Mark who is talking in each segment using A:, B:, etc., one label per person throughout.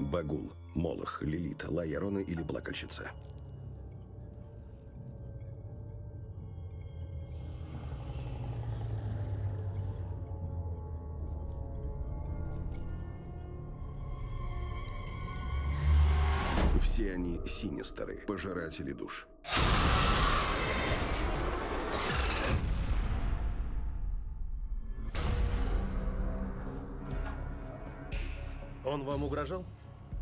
A: Багул, Молох, Лилит, Лайерона или Плакальщица. Все они синистеры, пожиратели душ.
B: Он вам угрожал?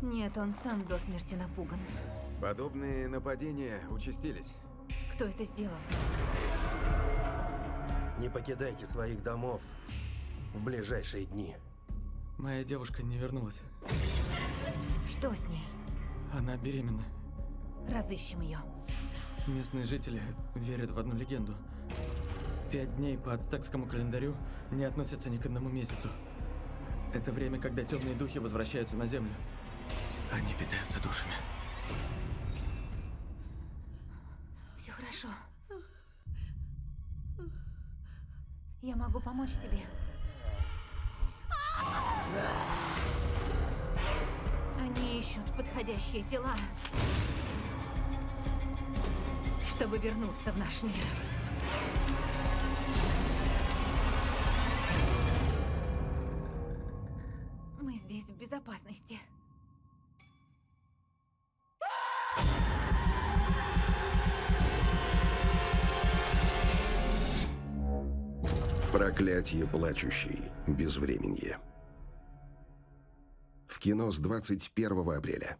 C: Нет, он сам до смерти напуган.
D: Подобные нападения участились.
C: Кто это сделал?
B: Не покидайте своих домов в ближайшие дни.
E: Моя девушка не вернулась.
C: Что с ней?
E: Она беременна.
C: Разыщем ее.
E: Местные жители верят в одну легенду. Пять дней по ацтекскому календарю не относятся ни к одному месяцу. Это время, когда темные духи возвращаются на землю. Они питаются душами.
C: Все хорошо. Я могу помочь тебе. Они ищут подходящие тела, чтобы вернуться в наш мир. Мы здесь в безопасности.
A: Проклятие плачущей. Безвременье. В кино с 21 апреля.